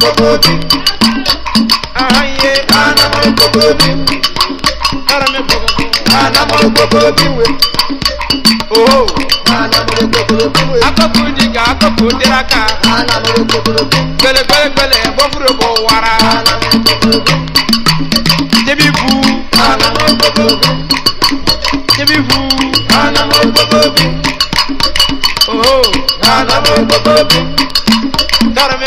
kokobi aye ana moro kokobi karame kokobi ana moro we oh ana moro kokobi we akoku diga akoku diraka ana moro kokobi gbele gbele gbele bofuro bo wara ana moro kokobi jebi bu ana moro jebi bu ana moro oh ana moro kokobi karame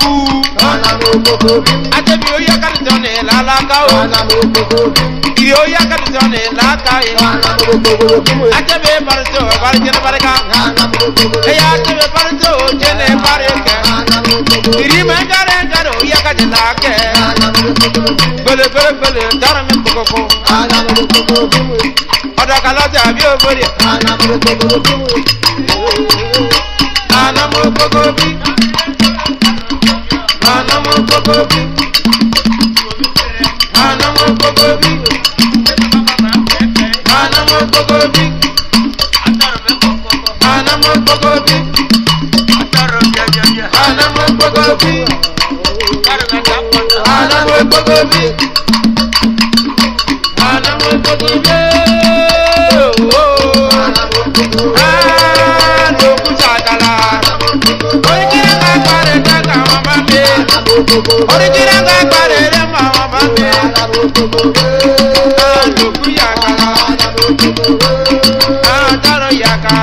Atemi oya karitone lalaka o. Kiri oya karitone laka e. Atemi barito barjene barika. Eya atemi barito jene barika. Kiri mengare ngaro oya kajela ke. Gbele gbele gbele dara mi koko. Ọ̀dọ̀ kan lọ́jà bí o bori. Anamu koko bi. Ana mo gbogbo bi. oríjìnà ń gbàgbà rere mọ àwọn bá mi. àlòkù yàgà àdàrọ̀ yàgà.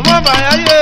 ọmọ bàyá yé.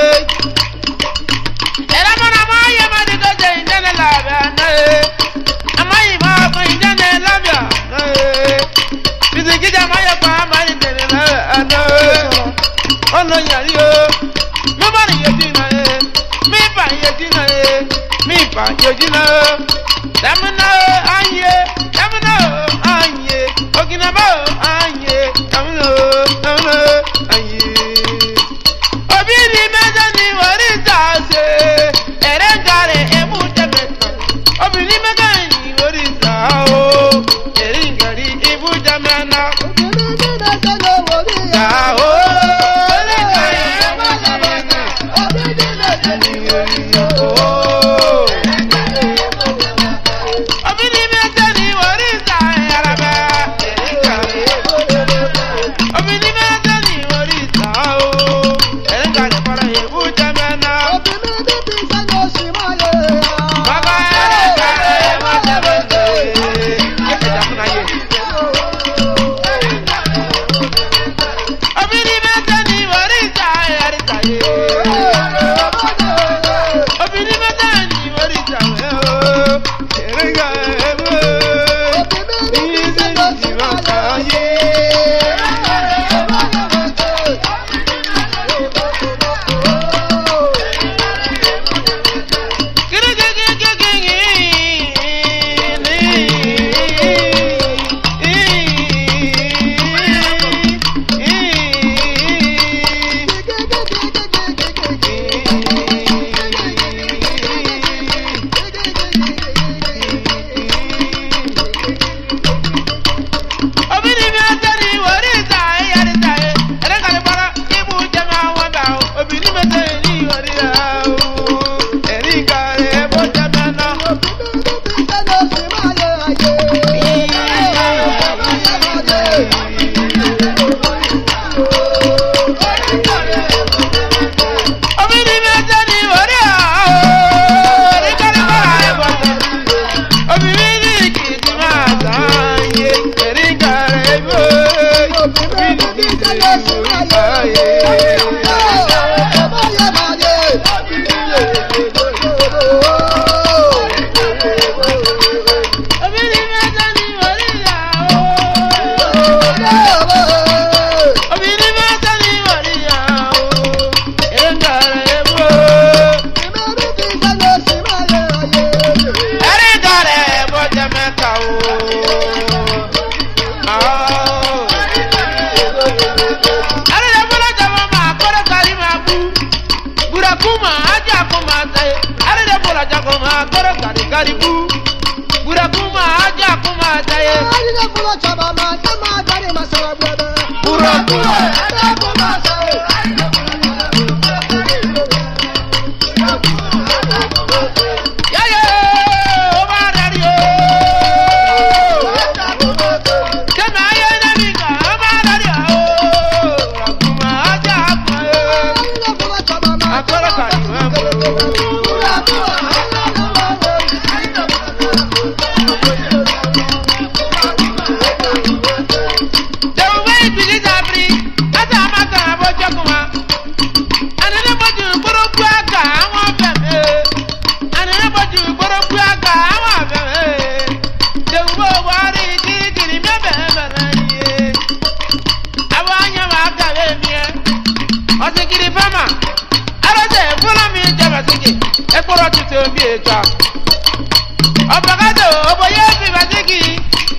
ọ̀bọ̀kadò òbòye ti bàtíkì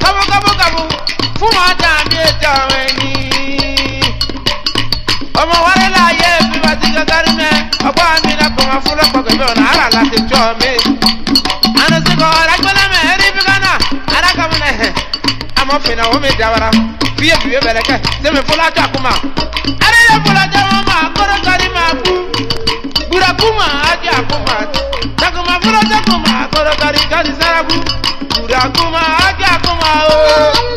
kọ́mọkọ́mọkọ́mọ fún wọn dàbí ètò àwọn ẹni. ọmọ wọlé láàyè fi bàtíkì kárí mẹ́ ọgbọ́n mi náà kọ́ fún lọ́pọ̀ kẹfẹ́ ọ̀nà àrà láti jọ mi. ànàsìkò ọ̀làgbọ́lá mẹ́ ẹ̀rí fi kánà arákàmúnà ẹ̀hẹ̀ àmọ́ fìnnà omi dàwárà fíye fìye bẹ̀rẹ̀ kẹ́ sẹ́mi fúlájà kúmà. ẹ̀rí yẹ fúlájà wọn máa kọ́rọ́ kárí máa kú bùrọ̀kú máa ájà kúmà akuma kọrọkari kari saraku kura kuma aki akuma o.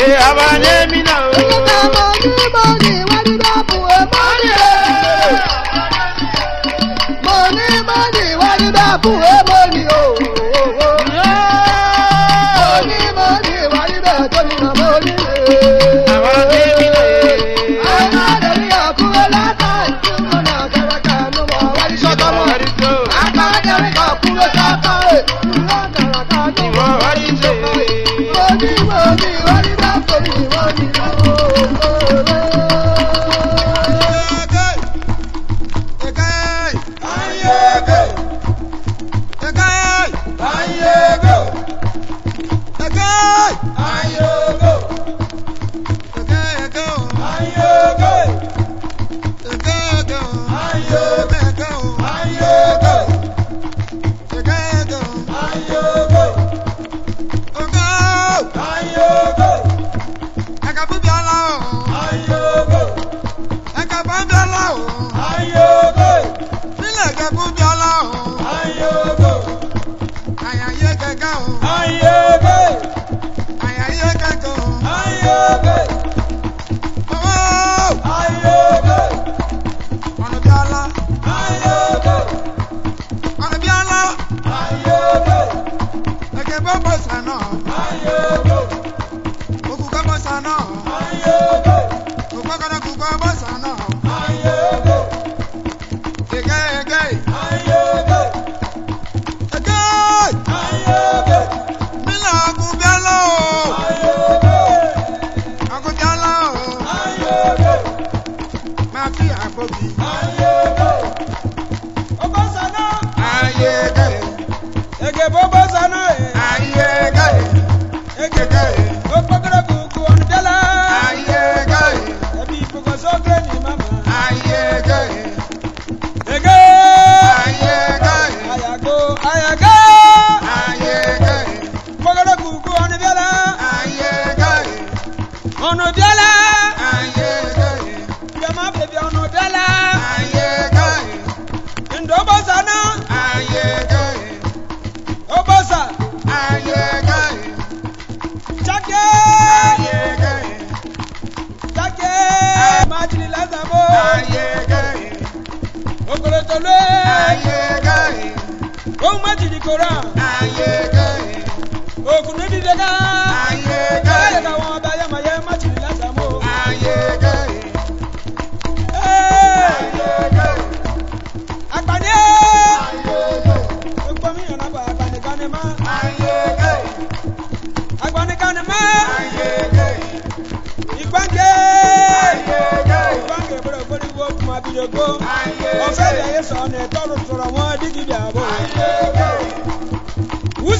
Yeah, I'm Ayé gbogbo sànà. Ayé gbò. Òkùnkọ́ bọ̀ sànà. Ayé gbò. Òkùnkọ́ kọ́dọ̀ Ohun ma jìjì kora. Ayé kẹ́yìn. Ògùn ní dídé ká. Ayé kẹ́yìn. Báyọ̀ làwọn ọba yẹ́mayẹ́ má jìjì lásàmó. Ayé kẹ́yìn. Ayé kẹ́yìn. Àgbàdé. Ayé kẹ́yìn. Gbogbo mi yàrá bọ̀ àgbàdìkanì má. Ayé kẹ́yìn. Àgbàdìkanì má. Ayé kẹ́yìn. Ìgbàgbé. Ayé kẹ́yìn. Ìgbàgbé gbọdọ̀ gbọdọ̀ gbọ́ kùmà bìrẹ̀ gbọ́. Ayé kẹ́yìn. Ọ̀fẹ́ bẹ̀rẹ̀ sọ̀rọ̀ ẹ̀tọ́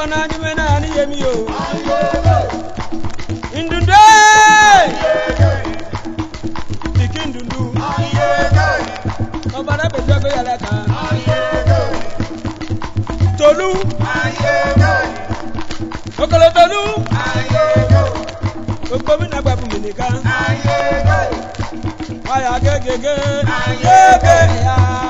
bana nyume na ni yemi yo indunde tikindundu ọbara bẹjọ gbé yàrá kan tolu okolo tolu gbogbo mi nàgbà fún mi nìkan wáyà gégége gégé ya.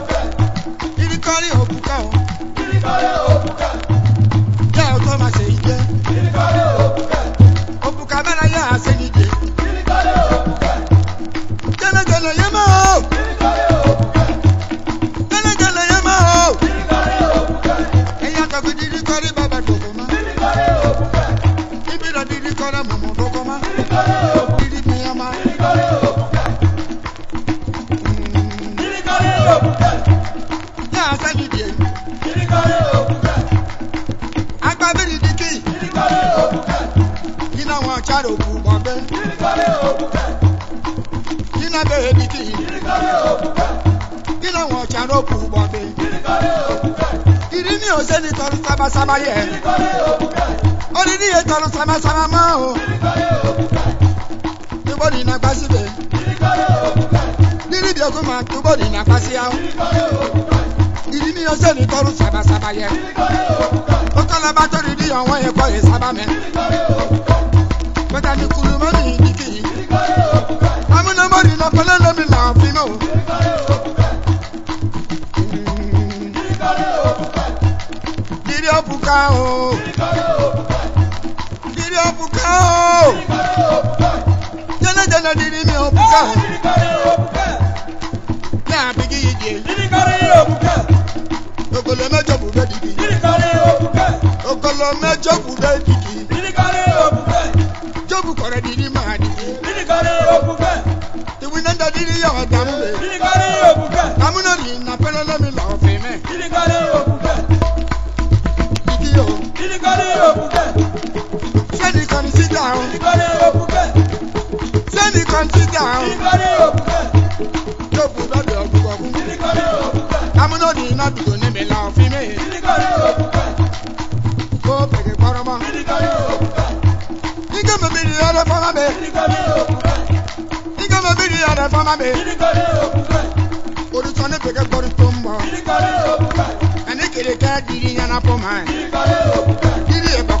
sábàsábà yẹ. ó ní níye tọrọ sábàsábà mọ́ o. túbọ̀ ní iná gbá síbẹ̀. níbi ogun máa túbọ̀ ní iná gbá sí àwọn. ìdí ní ọsẹ ní tọrọ sábàsábà yẹ. ó tọ́lá bá tó ní ní ọ̀wọ́n ẹ̀kọ́ yẹn sábà mẹ́. pẹ̀tà ní kùrùmọ́ mi ní. òbúkà o. Dìrí òbúkà o. Jẹ́nẹ́jẹ́nẹ́ dìrí mi òbúkà. Ní àbíkí yìí dìé. Dìrí kárí òbúkà. Ogolo mẹ́jọ bùdó dìgì. Dìrí kárí òbúkà. Ogolo mẹ́jọ bùdó dìgì. Dìrí kárí òbúkà. Jóbù kọ̀rẹ́ dìrí màá dìgì. Dìrí kárí òbúkà. Ìwé náà dìrí yọ̀ ọ̀dà mú mi. Dìrí kárí òbúkà. Amúnà rìn nà pẹ́lẹ́lẹ́ mi lọ. consider. Say me consider. No put on the obuko. I'm not the not to name me love for me. Go back and borrow my. Think I'm a bit of a farmer. Think I'm a bit of a farmer. Olùsọ̀nì pẹ̀kẹ́ gbọ́dọ̀ tó ń bọ̀. Ẹni kèrè ká dìrì yànnà pọ̀ mọ́ ẹ̀. Dìrì ẹ̀bọ̀.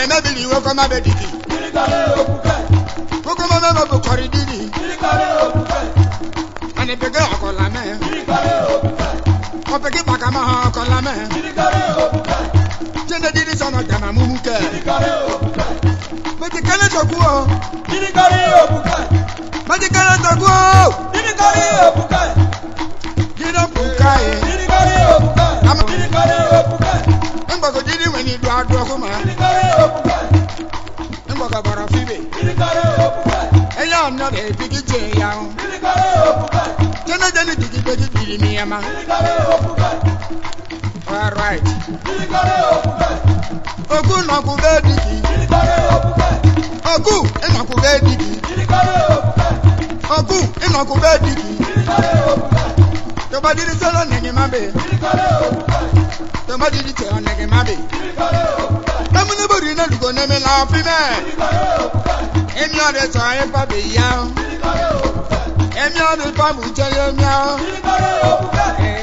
wele me bili wo ko ma be didi bili kare obuke koko ma me ma bu kori didi bili kare obuke ani bege akola me bili kare obuke ko bege baka ma ha akola me bili kare obuke jende didi sono dama mumu ke bili kare obuke meje kele jogu o bili kare obuke meje kele jogu o bili kare obuke na-edigide ya chineke na-edigide gị biri ma alright oku nọkwube gị oku ịnọkwube di gị oku ịnọkwube dị gị tọgbadiri sọlọ nẹgẹ má bẹ tọgbadiri tẹ ọ nẹgẹ má bẹ tẹmúnibori Èmi ọ̀dẹ sọ̀rọ̀ ẹ̀ bá mi yá o. Èmi ọ̀dẹ bá mi jẹ́ yé mi o.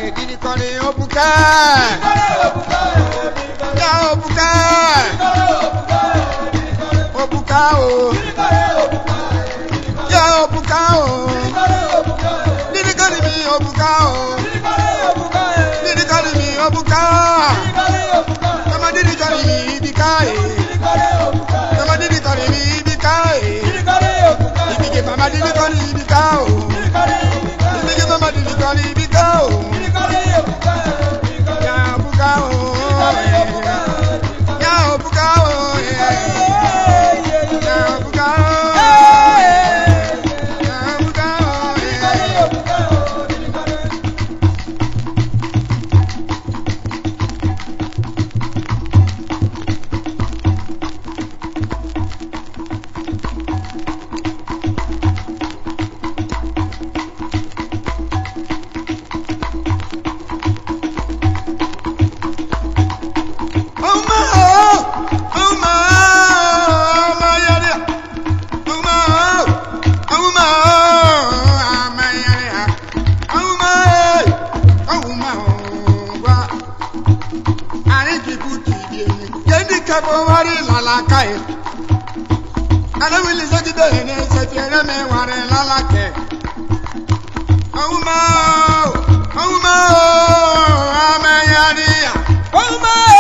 Èdìdì kan ni ó bukẹ́. Yá ó bukẹ́. Ó bukẹ́ o. Yá ó bukẹ́ o. Dídì kan ni mi ó bukẹ́ o. Dídì kan ni mi ó bukẹ́ o. Ọmọdé ni kan ni mi ibi ká yé. Ọmọdé ni kan ni mi ibi ibika ee eh. ibike mama didi kọ ni ibika o oh. ibike mama didi kọ ni ibika o ya obuka o ya obuka o. lalakai ana wuli sati dole ne sati ere me ware lalake ohuma ohuma ameyariya ohuma.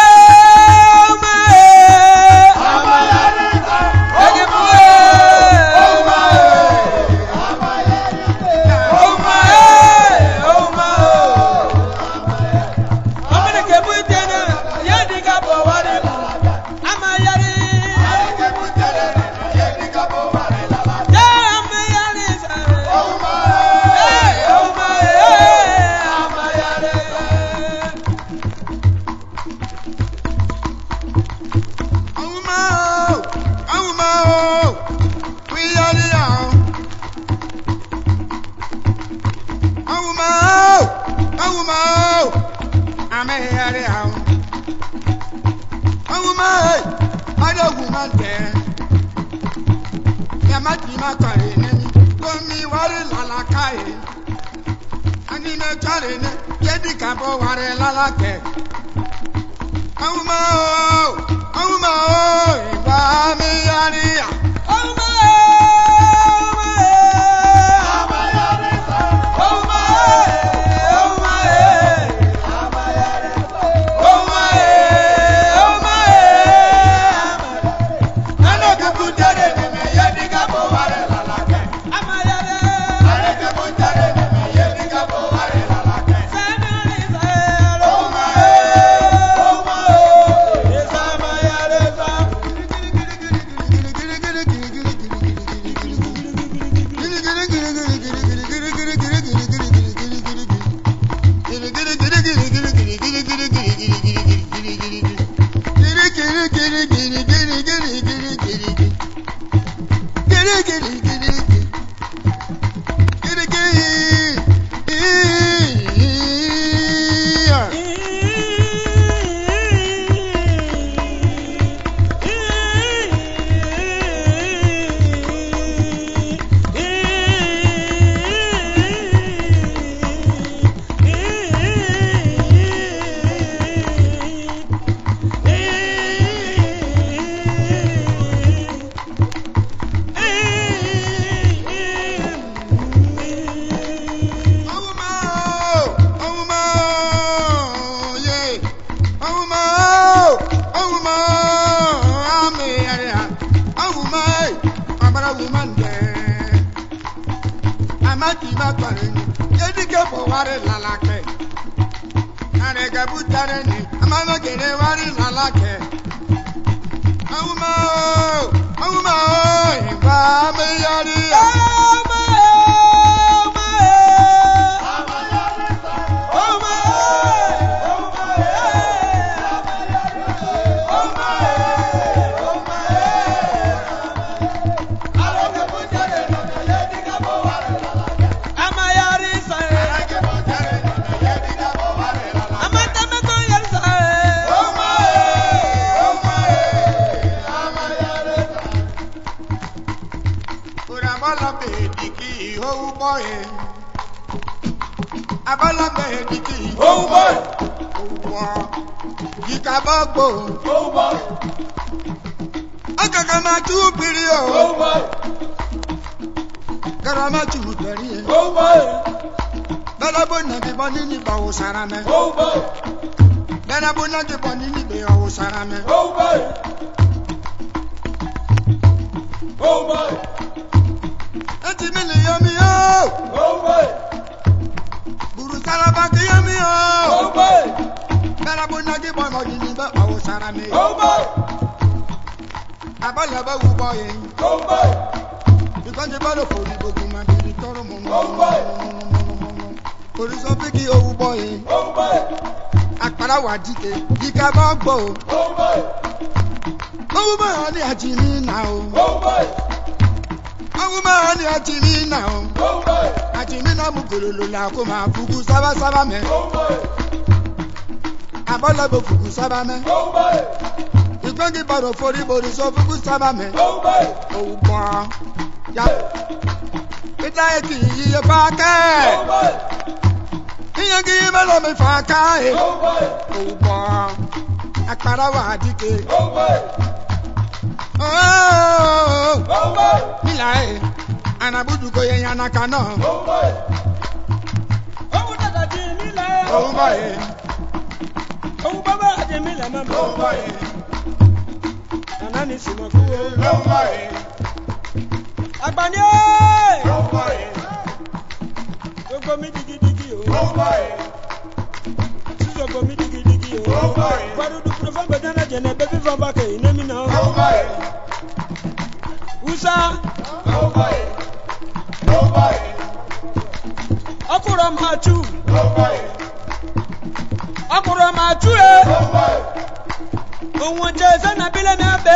bɔli ni ba o sara mɛ. bɛnɛbonda tɛ bɔli ni bɛ o sara mɛ. e ti mi ni yomi o. burusalaba ti yomi o. bɛnɛbonda tɛ bɔli ni bɛ o sara mɛ. abalaba wu bɔ yen. because the ball of wo yìí. àpárá wà dìde yíká bá gbọ́ o. owó máa ní àjìní náà o. owó máa ní àjìní náà o. àjìní náà mú gòlòlò là kó máa fukú sábàsábà mẹ́. àbọ̀lọ́bọ̀ fukú sábà mẹ́ ìgbẹ́ngì bọ̀dọ̀ forí borí sọ fúnkú sábà mẹ́. òwú gbọ́n ya. ìdáyé kì í yíyẹ bá Iye gi melo mi fa ka e. Owo. Oh, Akpara wa dike. Owo. Oh. Owo. Oh. Ila oh, e. Anabudu ko ye yana kana. Owo. Owo dada di e. mi le. Owo e. Owo baba di mi le mama. Owo e. Nana ni sumaku. Owo e. Agbanye. Owo e. Gbogbo mi digidigi. Sogo mi digi digi o. Baru du profa bedana jene baby from back in a mina. Usa. Akura machu. Akura machu e. Owo jeze na bile mi abe.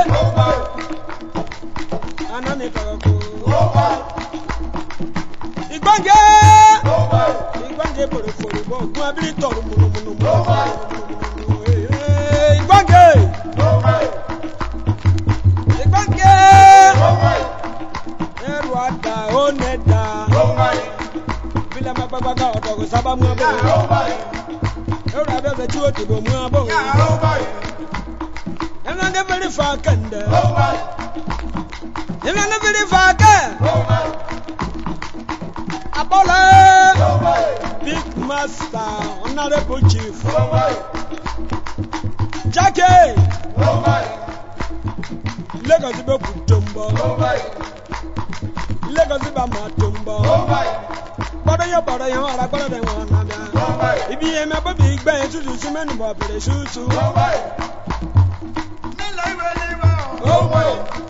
Anani kagako. ìgbọ́njẹ. ìgbọ́njẹ bòròfòrò bọ̀ ògùn abílí tọ̀rọ̀ mùnùmùnù. ìgbọ́njẹ. ìgbọ́njẹ. ẹrù àdá ó nẹ dá. bílẹ̀ máa sábà mú abọ́ òun. ẹrù abẹ́fẹ́ tí ó dìbò mú abọ́ òun. ẹnu agẹ́fẹ́rẹ́ fà kẹ́ndẹ̀. ẹnu agẹ́fẹ́rẹ́ fà kẹ́. Abole, Big Master, Honorable Chief, Jackie, Lagos ibe butombo, Lagos ibe matombo, gbọ́dọ̀ yẹ gbọ́dọ̀ yẹ wọn ara gbọ́dọ̀ dẹ wọn nàbẹ, ibi yẹn mi abẹ́bí gbẹ̀yìn tútù sí mẹ́nu bọ̀ bẹ̀rẹ̀ ṣùtù. Nílò ìwé ni wọ́n.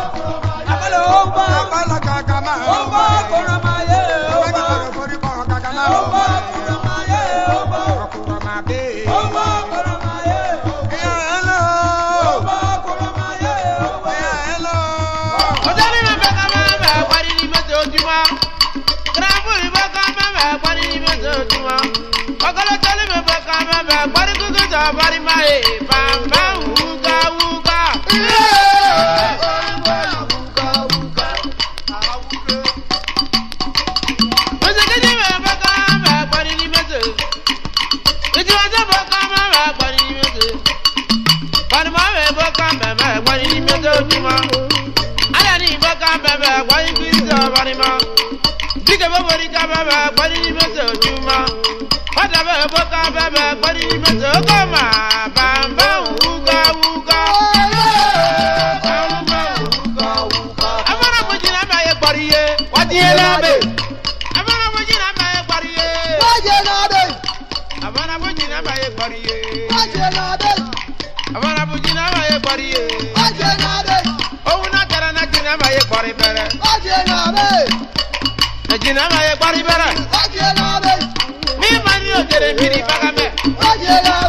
lè ó bá. Abala kàkà máa. Ó bá kúrò máa yé ó bá. Abala kàkà forí kọ̀ kàkà máa. Ó bá kúrò máa yé ó bá. Ọkùnrin máa bè. Ó bá kúrò máa yé ó bá. Ìyá ẹ lọ. Ó bá kúrò máa yé ó bá. Ìyá ẹ lọ. Ọjọ́ nínú bẹ́ẹ̀ ká máa bẹ̀ parí ní bẹ́ẹ̀ ojoojúmọ́. Gíráfùlì bẹ́ẹ̀ ká máa bẹ̀ Yeah! bɛ kɔni k'i sɔbɔri ma dike bɛ bori ka bɛ bɛ kɔni bɛ se o ju ma kɔta bɛ bɔ ka bɛ bɛ kɔni ma bambam wuka wuka. Wadi ye Abana bo jina ba ye kpari ye. Wadi jìnnà náà yẹ gbárí bẹ̀rẹ̀. ní mani òjèrè mìíràn bàgàmẹ́.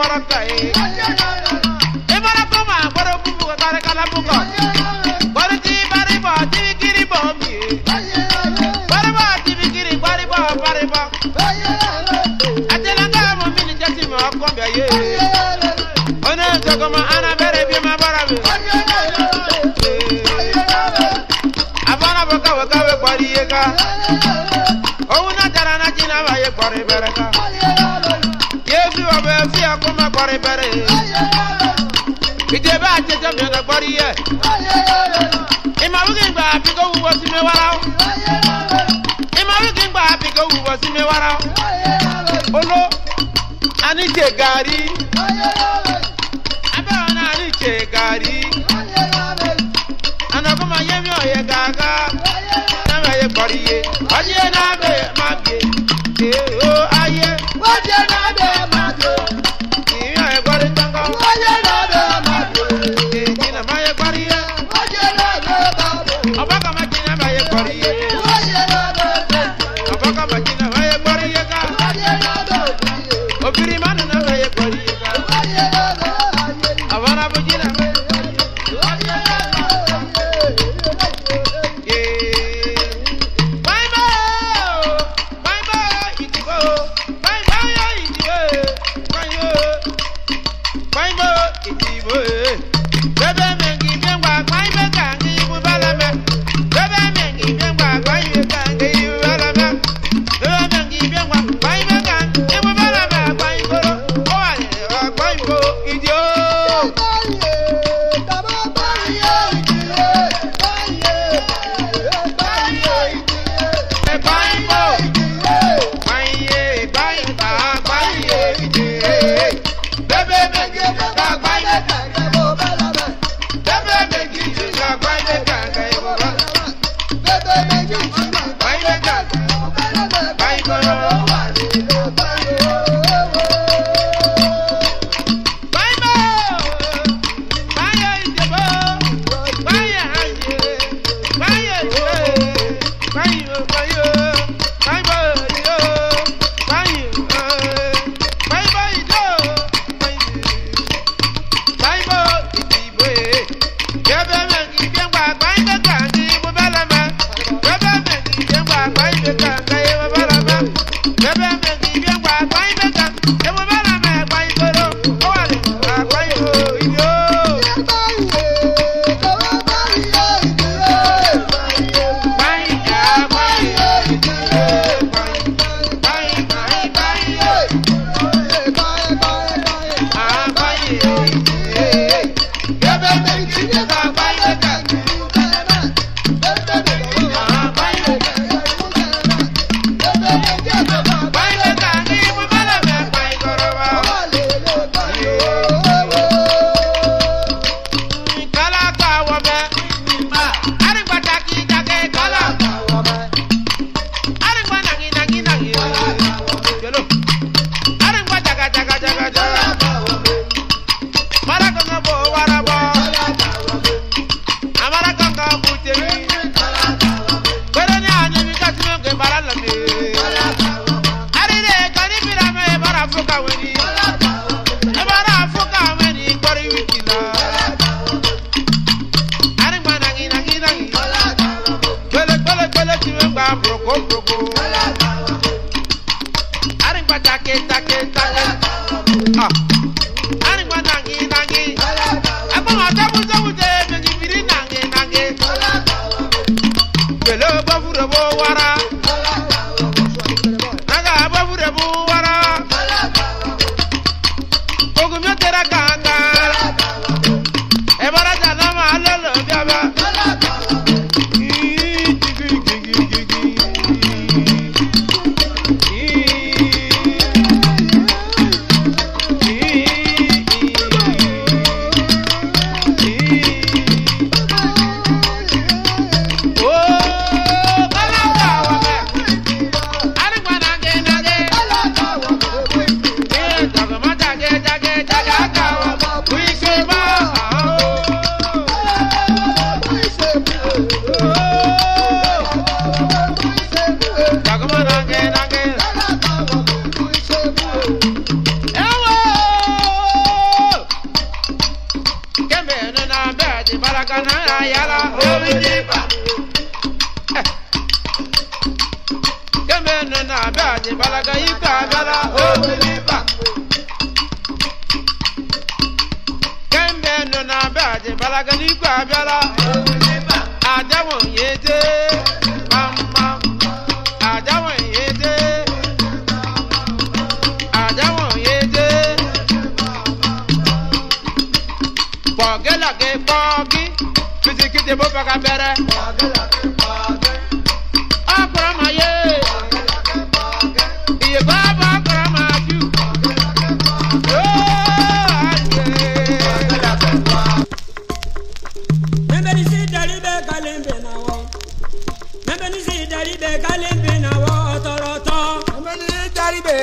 borota ye eh. i bɔra ko ma bɔra bubu ka kari kala mu kɔ bɔri ti bari bɔ tibi kiri bɔ mi ye eh. bari bɔ tibi kiri bari bɔ bari bɔ a tila ka mu mini jati ma kɔn bɛ ye o ne jɔgɔma ana bɛrɛ bi ma bɔra mi. Eh. a fana fɔ kawe kawe gbɔri ka. òun na jara na jina ba ye gbɔri bɛrɛ gbɔri bɛri ìdè bá jẹjẹ mi ọ̀nà gbọ́rí yẹ ìmọ̀wé kí n gbà bí kò wúwo sí mi wára ìmọ̀wé kí n gbà bí kò wúwo sí mi wára olo aníjẹ gàrí abẹ́ ọ̀nà aníjẹ gàrí ànàkùnmọ̀ yẹ́mi ọ̀yẹ́ gàgà náà yẹ gbọ́rí yẹ ọdí náà.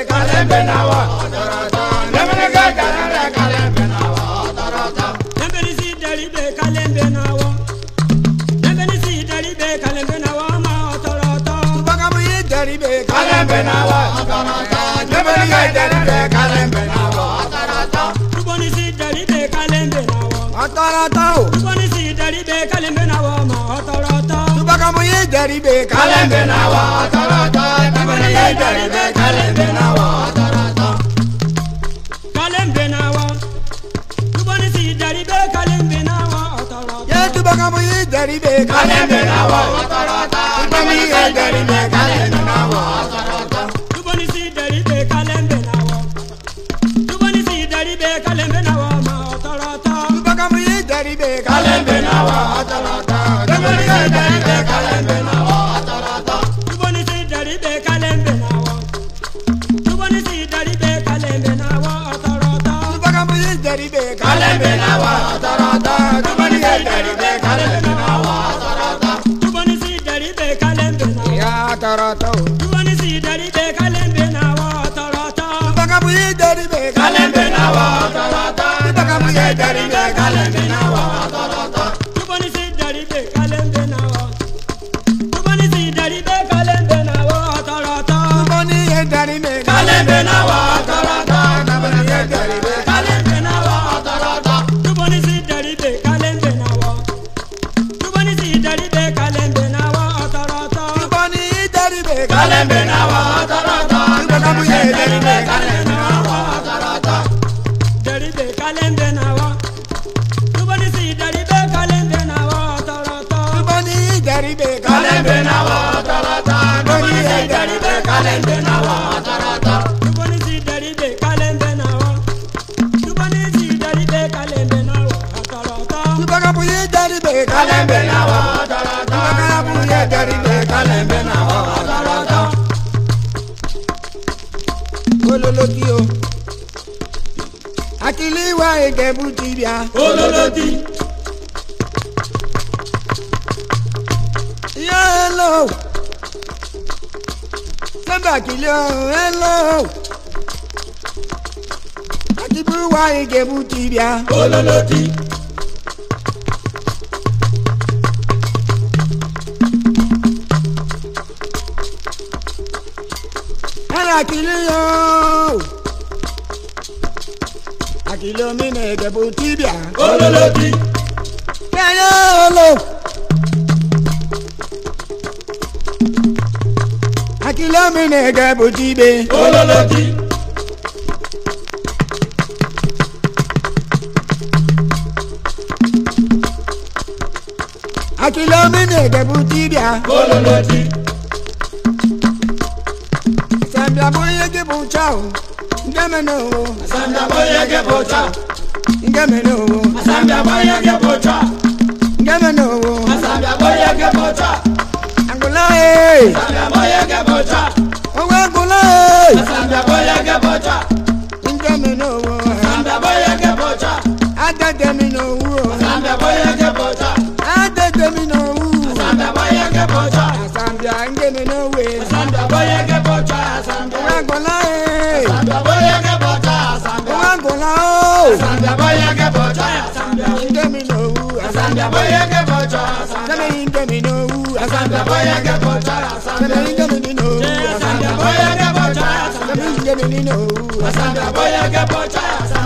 kale bena wa tɔrɔtɔ lemini ka gana le kale bena wa tɔrɔtɔ. lembeni si dali be kale bena wa wa ma tɔrɔtɔ. bakamu yi dali be kale bena wa tɔrɔtɔ lembeni ka dali be kale bena wa tɔrɔtɔ. rubɔni si dali wa. Namu ye jaribe kalembe na wa tarata. Namu ye jaribe kalembe na wa tarata. Kalembe na wa. Tubani si jaribe kalembe na wa tarata. Ye tubakamu ye jaribe kalembe na wa tarata. Tubani ye jaribe kalembe na wa. Let kálẹ̀ bẹ̀ náà wà tọ̀rọ̀tọ̀. Ìgbàkálàbù yẹ kẹrì pé kálẹ̀ bẹ̀ náà wà tọ̀rọ̀tọ̀. Olólókì o. Akili wa ìgẹ̀bù ti akilio akilio mi na egebu tibia. ololobi. kẹyọ olo. akilio mi na egebu tibe. ololobi. akilio mi na egebu tibia. ololobi. ngemene o. Asanda boye ge bota. Ngemene o. Asanda boye ge bota. Ngemene o. Asanda boye ge bota. Angola e. Asanda boye ge bota. Owe Angola e. Eh. Asanda boye ge bota. Ngemene eh. o. Asanda boye ge bota. Adademi no wo. Eh. Asanda boye ge bota. Asambia boye ke bojo. Indomi no wu. Asambia boye ke bojo. Nami indomi no wu. Asambia boye ke bojo. Nami indomi no wu. Asambia boye ke bojo. Nami indomi no wu. Asambia boye ke bojo.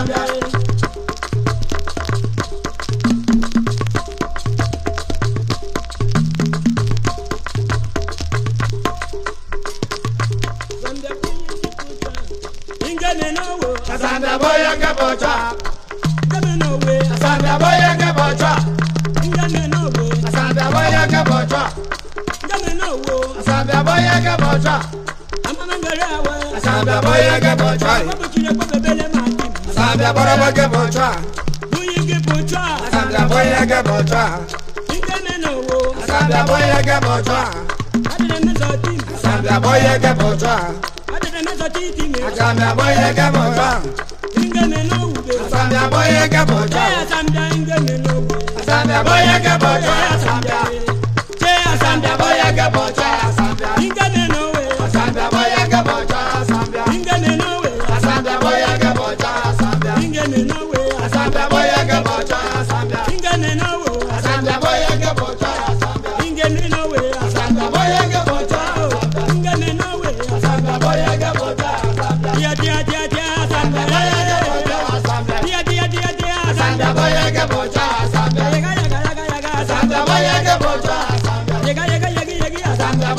ọjọ́ à. Àṣàbí àbọ̀yẹ kẹ́bọ̀ ọjọ́ à. Àṣàbí àbọ̀yẹ kẹ́bọ̀ ọjọ́ à. Àṣàbí àbọ̀yẹ kẹ́bọ̀ ọjọ́ à. Àṣàbí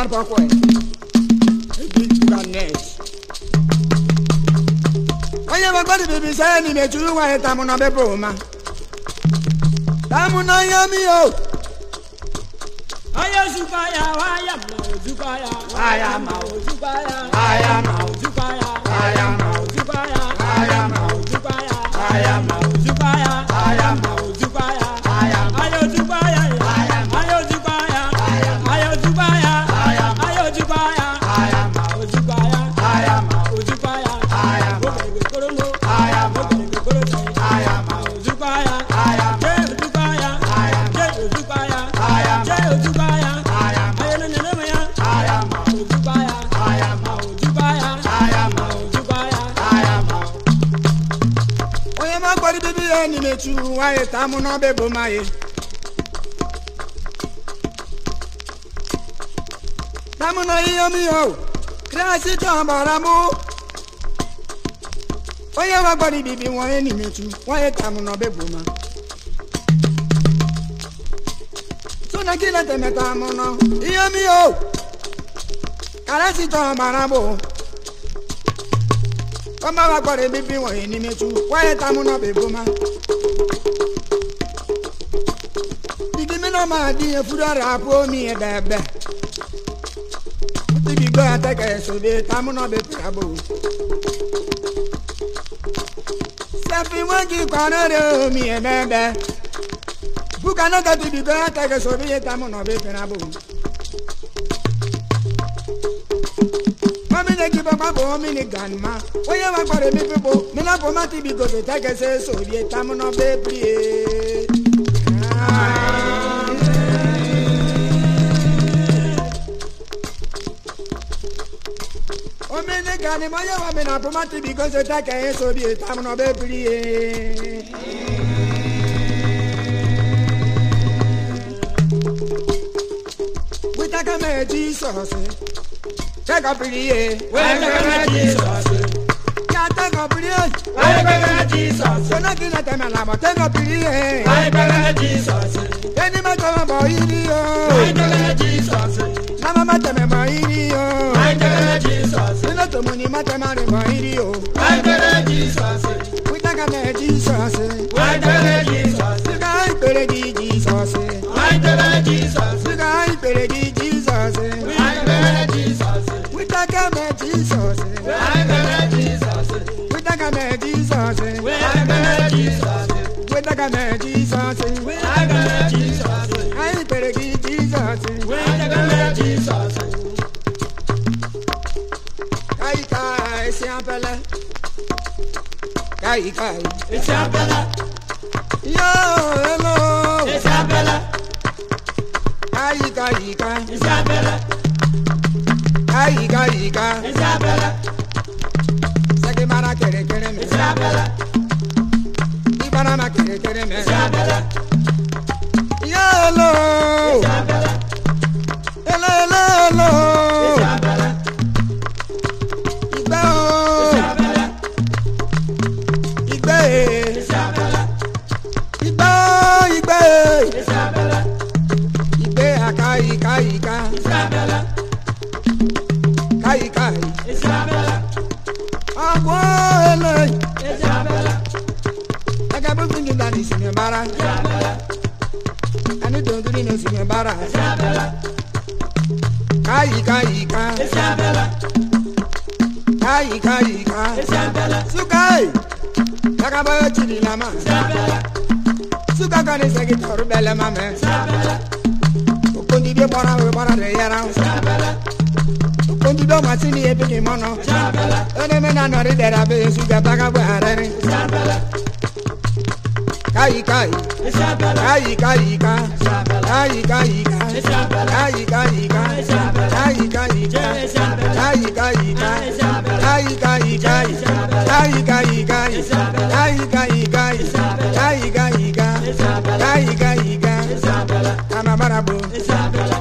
Marpa Kwe, Bituka Ness. Onye magbadi bibi sẹ́yìn ni mẹ̀túrú wa ẹ̀ta mu n'ọbẹ̀ bò ma. Táàmù náà yá mi o. Ayé Zubaya wa yà mà ó Zubaya. Ayà mà ó Zubaya. Ayà mà ó Zubaya. Ayà mà ó Zubaya. Ayà mà ó Zubaya. Ayà mà ó Zubaya. waye tamu no be bomaye tamu no iyo miyo krasi to baramu oye wa gbori bibi nwanyi eni metu waye tamu no be boma sona kile teme tamu no iyo miyo krasi to baramu kọ́mọ́ wa gbọ́dọ̀ bíbí wọ̀nyí ní mẹ́tú wáyé tamúnà bẹ́ẹ̀ bó mama die furara po mi debe tibi go ateke so de tamuno be tabo safi wangi kwanore mi debe bukano ka tibi go ateke so de tamuno be tabo mami ne kibe kwabo mi ni ganma oye wa kware mi pipo mi na po ma tibi go te teke se so de tamuno be prie Ah kani moyo wa mina pumati because take Yesu bi tamuno be plie. We take me Jesus. Take a plie. We take me Jesus. Take a plie. We take me Jesus. So na kila teme la mo take a plie. We take me Jesus. Eni ma tama boy ni o. We take me Jesus. Mama mateme mahiri o. Mighty Jesus. Nina tomuni matema re mahiri o. Mighty Jesus. Kuitaka me Jesus. Mighty Jesus. Suga ipere eh, di Jesus. Mighty Jesus. Suga ipere eh, di Jesus. Mighty Jesus. Kuitaka me Jesus. Mighty Jesus. Kuitaka me Jesus. Kuitaka me Jesus. we Kuitaka me Jesus. kai kai. It's Yo, hello. Isabella, Kai kai kai. Isabella, Kai kai kai. mara kere kere me. Ibana kere kere me. karabayo cidilama sukaka ni segitaru bɛlɛma mɛ okondibe bɔra o bɔra de yɛra okondido masini ye bigi mɔnɔ onemena nɔri dɛra be sujɛ baga bɔ arɛri kayi kayi kayi kayi ka kayi kayi ka kayi kayi ka kayi kayi ka kayi kayi ka. Taiga iga Taiga iga Taiga iga Taiga iga Taiga iga Ana marabo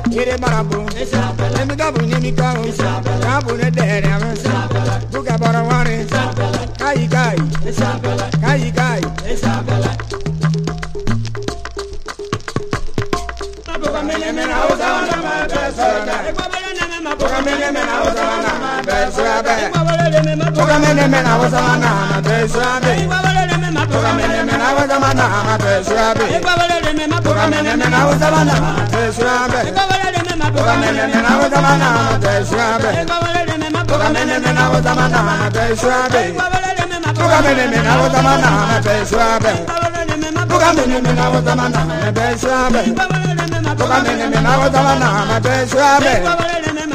Ire marabo Nemi gabu nemi kao Gabu ne dere ame Buga bora wane Kai kai Kai kai Mene mena oza wana mabesona Mene mena oza wana sabe Toca mene mena wa zamana ma be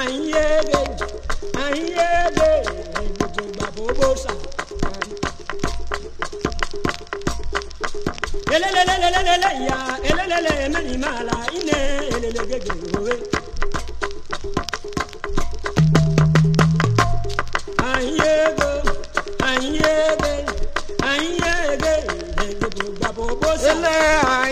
ayébe ayébe èbùtò gbàbóbó sà. elelelelelele ya elelele mẹ́rin máa la iná elele gègé òwe. ayébe ayébe ayébe èbùtò gbàbóbó sà.